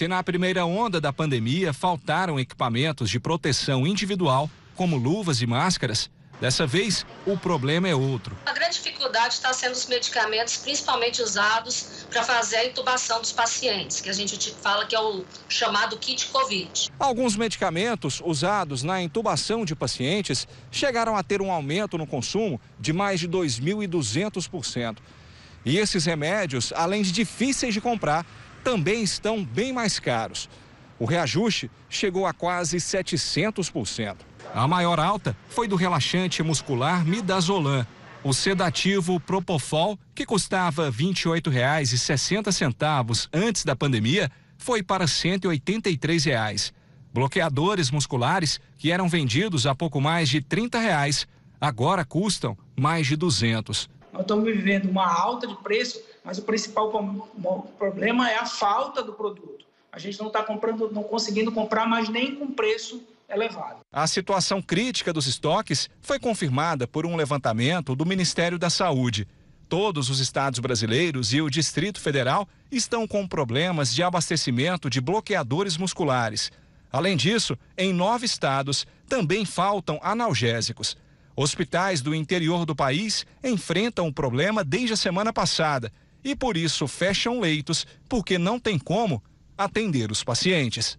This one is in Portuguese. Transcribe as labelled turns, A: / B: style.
A: Se na primeira onda da pandemia faltaram equipamentos de proteção individual, como luvas e máscaras, dessa vez o problema é outro.
B: A grande dificuldade está sendo os medicamentos, principalmente usados para fazer a intubação dos pacientes, que a gente fala que é o chamado kit COVID.
A: Alguns medicamentos usados na intubação de pacientes chegaram a ter um aumento no consumo de mais de 2.200%. E esses remédios, além de difíceis de comprar, também estão bem mais caros. O reajuste chegou a quase 700%. A maior alta foi do relaxante muscular Midazolam, o sedativo Propofol, que custava R$ 28,60 antes da pandemia, foi para 183 reais. Bloqueadores musculares, que eram vendidos a pouco mais de 30 reais, agora custam mais de 200.
C: Nós estamos vivendo uma alta de preço, mas o principal problema é a falta do produto. A gente não está comprando, não conseguindo comprar mais nem com preço elevado.
A: A situação crítica dos estoques foi confirmada por um levantamento do Ministério da Saúde. Todos os estados brasileiros e o Distrito Federal estão com problemas de abastecimento de bloqueadores musculares. Além disso, em nove estados também faltam analgésicos. Hospitais do interior do país enfrentam o problema desde a semana passada e por isso fecham leitos, porque não tem como atender os pacientes.